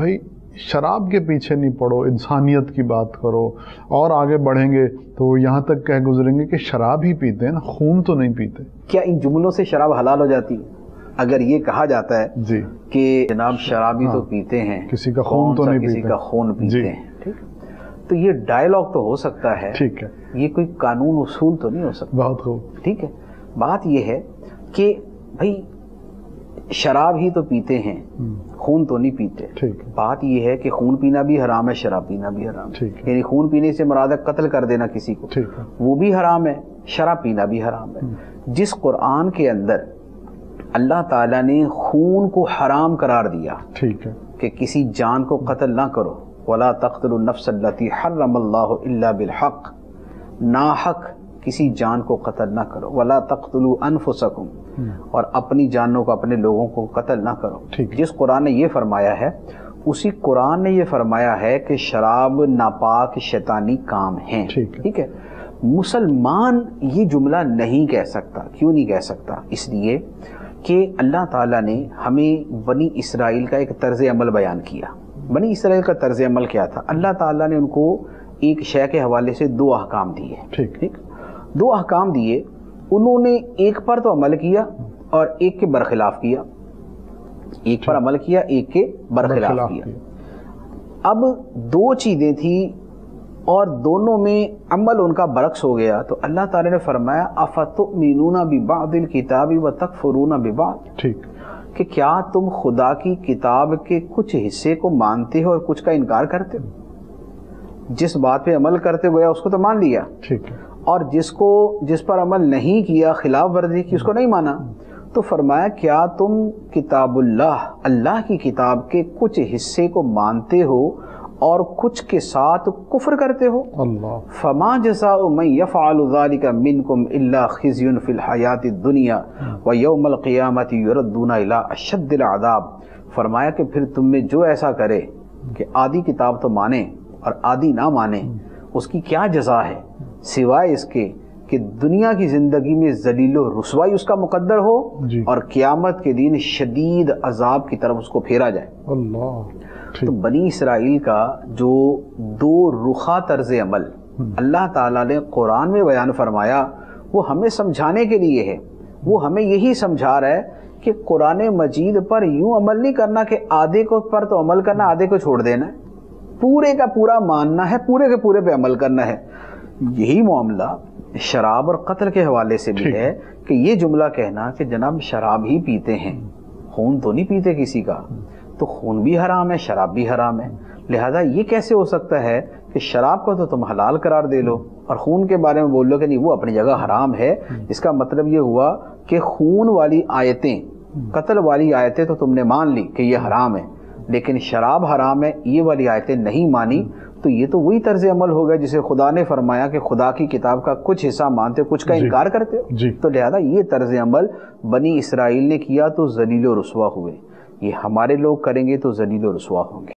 भाई शराब के पीछे नहीं पड़ो इंसानियत की बात करो और आगे बढ़ेंगे तो यहाँ तक कह गुजरेंगे कि शराब ही पीते हैं ना खून तो नहीं पीते। क्या इन जुमलों से शराब हलाल हो जाती? है अगर ये कहा जाता है जी। कि जनाब शराबी हाँ। तो पीते हैं किसी का खून तो नहीं किसी पीते। का खून पीते हैं ठीक? तो ये डायलॉग तो हो सकता है। ठीक है। ये कोई कानून उसूल तो नहीं हो सकता। बहुत खूब ठीक है? बात ये है कि भाई शराब ही तो पीते हैं हम्म, खून तो नहीं पीते। ठीक बात यह है कि खून पीना भी हराम है शराब पीना भी हराम है। यानी खून पीने से मुराद कत्ल कर देना किसी को। ठीक है। वो भी हराम है शराब पीना भी हराम है। जिस कुरान के अंदर अल्लाह ताला ने खून को हराम करार दिया ठीक है। कि किसी जान को कत्ल ना करो वला तख्तुल नफ्सल्लती हर्रमल्लाहु इल्ला बिलहक नाहक किसी जान को कत्ल ना करो। वला तख्तुलु अनफुसकुम। और अपनी जानों को अपने लोगों को कत्ल ना करो। जिस कुरान ने ये फरमाया है उसी कुरान ने ये फरमाया है कि शराब नापाक शैतानी काम है। ठीक है। ठीक है? मुसलमान ये जुमला नहीं कह सकता। क्यों नहीं कह सकता? इसलिए कि अल्लाह ताला ने हमें बनी इसराइल का एक तर्ज अमल बयान किया। बनी इसराइल का तर्ज अमल क्या था? अल्लाह ताला ने उनको एक शय के हवाले से दो अहकाम दिए। ठीक। ठीक? दो अहकाम दिए। उन्होंने एक पर तो अमल किया और एक के बरखिलाफ किया। एक पर अमल किया एक के बरखिलाफ किया। किया। अब दो चीज़ें थी और दोनों में अमल उनका बरक्स हो गया। तो अल्लाह ताला ने फरमाया अफतु मीनूना बिबादिल किताबी व तकफुरूना बिबाद। ठीक। कि क्या तुम खुदा की किताब के कुछ हिस्से को मानते हो और कुछ का इनकार करते हो? जिस बात पे अमल करते हो गया उसको तो मान लिया। ठीक है। और जिसको जिस पर अमल नहीं किया खिलाफ वर्जी की उसको नहीं माना। तो फरमाया क्या तुम किताबुल्लाह अल्लाह की किताब के कुछ हिस्से को मानते हो और कुछ के साथ कुफर करते हो? अल्लाह। फमा जसा मैं यफ़ालुज़ालिका मिनकुम इल्ला खिज़युन फिल हयाति दुनिया व यौमल क़ियामत युरद्दूना इला अशद्दिल अज़ाब। फरमाया कि फिर तुम में जो ऐसा करे कि आधी किताब तो माने और आधी ना माने उसकी क्या जजा है? सिवाय इसके कि दुनिया की ज़िंदगी में जलीलो रसवाई उसका मुकद्दर हो और क़ियामत के दिन शदीद अजाब की तरफ़ उसको फेरा जाए। अल्लाह तो बनी इसराइल का जो दो रुखा तर्ज अमल अल्लाह ताला ने कुरान में बयान फरमाया वो हमें समझाने के लिए है। वो हमें यही समझा रहा है कि कुरान मजीद पर यूँ अमल नहीं करना कि आधे को पर तो अमल करना आधे को छोड़ देना है। पूरे का पूरा मानना है पूरे के पूरे पे अमल करना है। यही मामला शराब और कत्ल के हवाले से भी है। कि ये जुमला कहना कि जनाब शराब ही पीते हैं। खून तो नहीं पीते किसी का। तो खून भी हराम है शराब भी हराम है। लिहाजा ये कैसे हो सकता है कि शराब को तो तुम हलाल करार दे लो और खून के बारे में बोल लो कि नहीं वो अपनी जगह हराम है। इसका मतलब ये हुआ कि खून वाली आयतें कत्ल वाली आयतें तो तुमने मान ली कि ये हराम है। लेकिन शराब हराम है ये वाली आयतें नहीं मानी। तो ये तो वही तर्ज अमल होगा जिसे खुदा ने फरमाया कि खुदा की किताब का कुछ हिस्सा मानते हो कुछ का इनकार करते हो। तो लिहाजा ये तर्ज अमल बनी इसराइल ने किया तो जलील रसुआ हुए। ये हमारे लोग करेंगे तो जलील रसुआ होंगे।